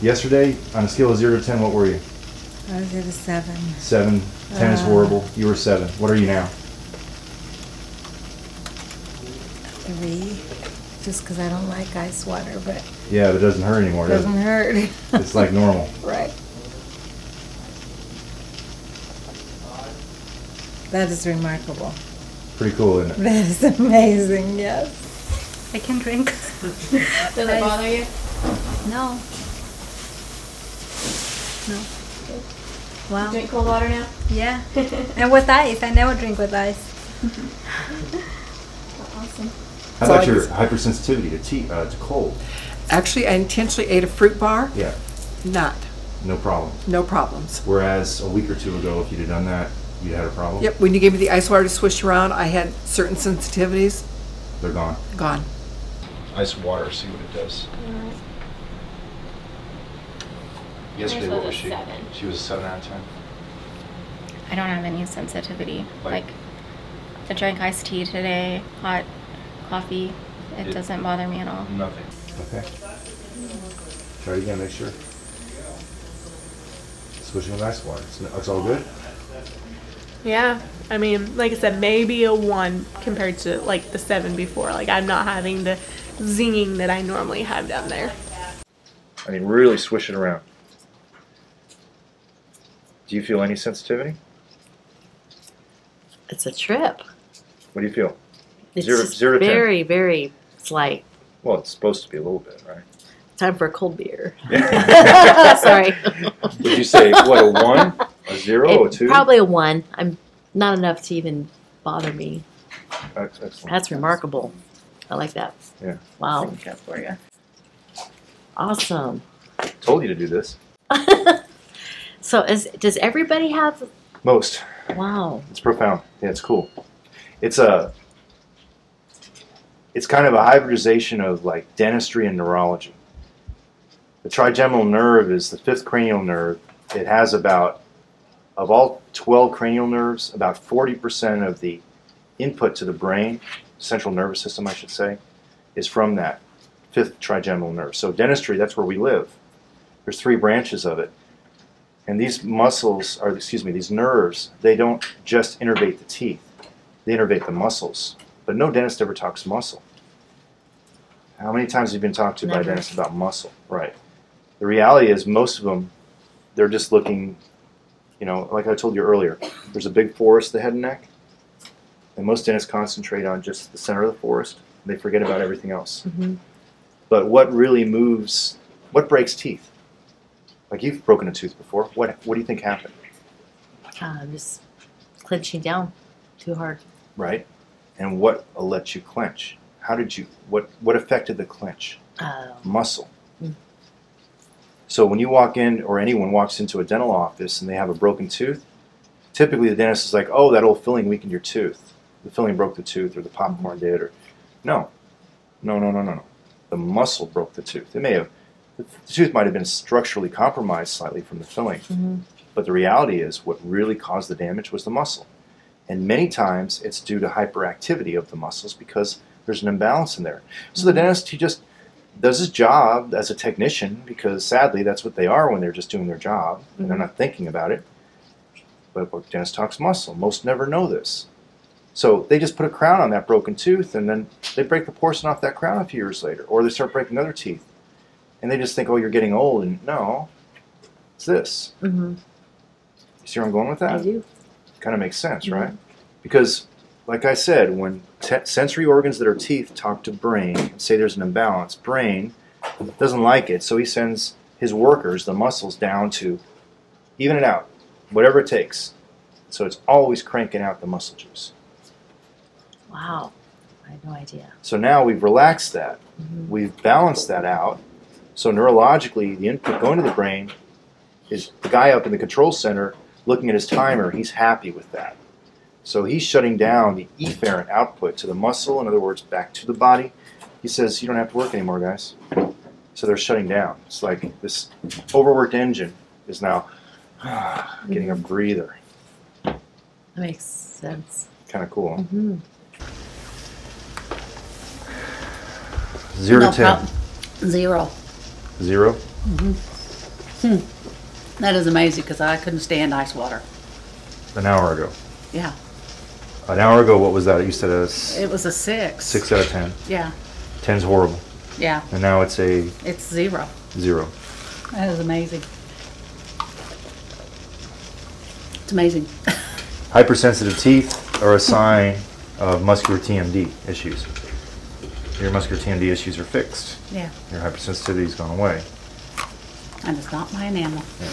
Yesterday, on a scale of zero to ten, what were you? I was at a seven. Seven. Ten is Uh. horrible. You were seven. What are you now? Three. Just because I don't like ice water, but Yeah, but it doesn't hurt anymore, it does doesn't it? hurt. It's like normal. right. That is remarkable. Pretty cool, isn't it? That is amazing, yes. I can drink. Does it bother you? No. No. Wow. Drink cold water now? Yeah. and with ice. I never drink with ice. Awesome. How about your hypersensitivity to tea, uh, to cold? Actually, I intentionally ate a fruit bar. Yeah, Not. no problem. No problems. Whereas a week or two ago, if you'd have done that, you'd had a problem. Yep. When you gave me the ice water to swish around, I had certain sensitivities They're gone. gone. Ice water, see what it does. Yesterday, what was was she? seven. She was a seven out of ten. I don't have any sensitivity. Like- Like, I drank iced tea today, hot coffee. It, It- doesn't bother me at all. Nothing. Okay. Try it again, make sure. Switching with ice water. It's, it's all good? Yeah, I mean, like I said, maybe a one compared to like the seven before. Like I'm not having the zinging that I normally have down there. I mean, really swish it around. Do you feel any sensitivity? It's a trip. What do you feel? It's Zero- just zero to ten. very, very slight. Well, it's supposed to be a little bit, right? Time for a cold beer. Yeah. Sorry. Would you say, what, a one? A zero? a two? Probably a one. I'm not enough to even bother me. Ex- Excellent. That's remarkable. I like that. Yeah. Wow. Think that for you. Awesome. Told you to do this. So is does everybody have Most. wow. It's profound. Yeah, it's cool. It's a. It's kind of a hybridization of like dentistry and neurology. The trigeminal nerve is the fifth cranial nerve. It has about, of all 12 cranial nerves, about 40% of the input to the brain, central nervous system, I should say, is from that fifth trigeminal nerve. So dentistry, that's where we live. There's three branches of it. And these muscles, or excuse me, these nerves, they don't just innervate the teeth, they innervate the muscles. But no dentist ever talks muscle. How many times have you been talked to by Never. dentists about muscle? Right. The reality is, most of them, they're just looking, you know, like I told you earlier, there's a big forest, the head and neck. And most dentists concentrate on just the center of the forest. They forget about everything else. Mhm. But what really moves, what breaks teeth? Like you've broken a tooth before. What, what do you think happened? Uh, just clenching down too hard. right? And what let you clench? How did you? What what affected the clench? Uh, Muscle. Mm. So when you walk in, or anyone walks into a dental office and they have a broken tooth, typically the dentist is like, "Oh, that old filling weakened your tooth. The filling broke the tooth, or the popcorn did, or no, no, no, no, no, no. The muscle broke the tooth. It may have. The tooth might have been structurally compromised slightly from the filling, mhm. but the reality is, what really caused the damage was the muscle. And many times it's due to hyperactivity of the muscles because there's an imbalance in there. So the dentist, he just does his job as a technician because sadly that's what they are when they're just doing their job and they're not thinking about it. But what dentist talks muscle. Most never know this. So they just put a crown on that broken tooth and then they break the porcelain off that crown a few years later. Or they start breaking other teeth. And they just think, oh, you're getting old. And no, it's this. Mhm. You see where I'm going with that? I do. kind of makes sense, Mhm. right? Because, like I said, when te- sensory organs that are teeth talk to brain and say there's an imbalance, brain doesn't like it, so he sends his workers, the muscles, down to even it out, whatever it takes. So it's always cranking out the muscle juice. Wow. I had no idea. So now we've relaxed that, Mhm. we've balanced that out. So neurologically, the input going to the brain is the guy up in the control center looking at his timer. He's happy with that. So he's shutting down the efferent output to the muscle, in other words, back to the body. He says, You don't have to work anymore, guys. So they're shutting down. It's like this overworked engine is now getting a breather. That makes sense. Kind of cool. huh? hmm Zero no to ten. problem. Zero. Zero? That is amazing because I couldn't stand ice water. An hour ago. Yeah, An hour ago, what was that? You said a s- it was a six. six out of ten. Yeah, Ten's horrible. yeah, And now it's a it's zero. zero. That is amazing. It's amazing. Hypersensitive teeth are a sign of muscular TMD issues. Your muscular TMD issues are fixed. yeah, Your hypersensitivity's gone away. and it's not my enamel. Yeah.